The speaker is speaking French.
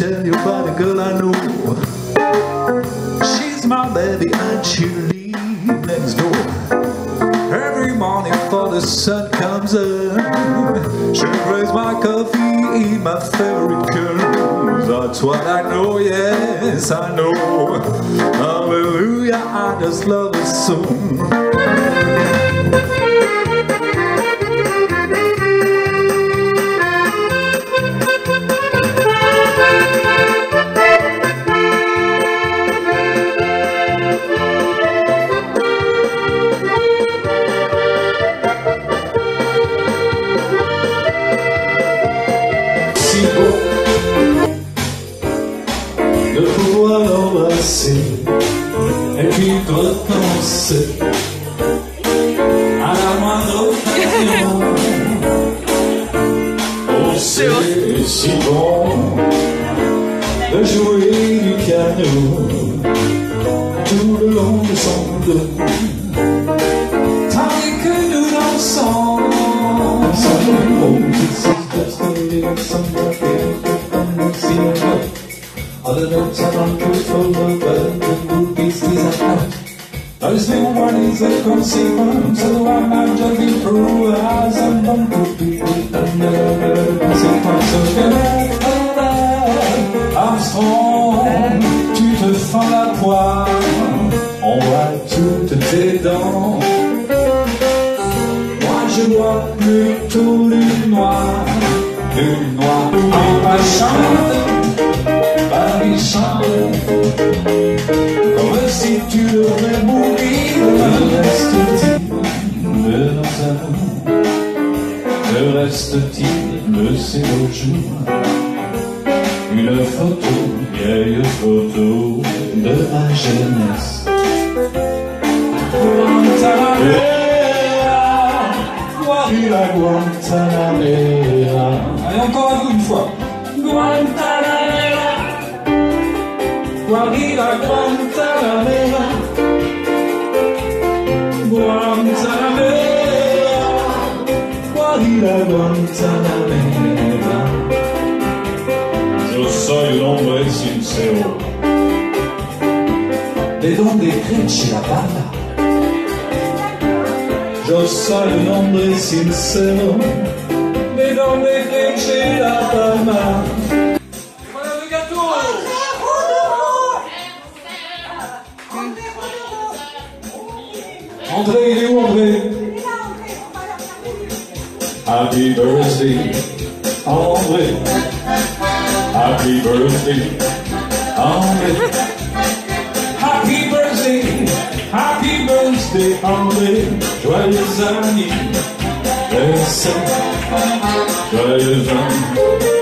tell you about a girl I know. She's my baby and she lives next door. Every morning before the sun comes up, she brings my coffee, eat my favorite curls. That's what I know, yes, I know. Hallelujah, I just love her so. L'embrasser et puis de recommencer à la moindre occasion. Oh, c'est si bon de jouer du piano tout le long de son dos. Tandis que nous dansons Other notes are untruthful, but the movies not. Those little warnings that consequence, so I might just be through as be Armstrong, tu te fends la poire, on voit toutes tes dents. Moi je vois plutôt du noir, du noir en ma Comme si tu devrais mourir. Que reste-t-il de nos amours Que reste-t-il de ces beaux jours Une photo, vieille photo de ma jeunesse. Guarira, Guantanamera. Allez, encore une fois. Guantanamera. Guarira, Guantanamera. Guantanamera. Guarira, Guantanamera. Yo soy un hombre sincero. ¿De dónde crece la bala? Yo soy un hombre sincero. ¿De dónde crece la palma? André, il André Happy birthday, André. Happy birthday, André. Happy birthday, happy birthday, André. Joyeux anniversaire, joyeux anniversaire.